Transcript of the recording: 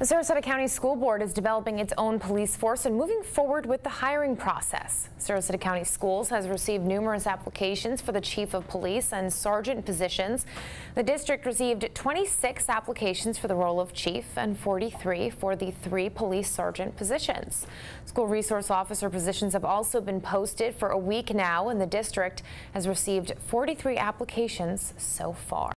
The Sarasota County School Board is developing its own police force and moving forward with the hiring process. Sarasota County Schools has received numerous applications for the chief of police and sergeant positions. The district received 26 applications for the role of chief and 43 for the three police sergeant positions. School resource officer positions have also been posted for a week now and the district has received 43 applications so far.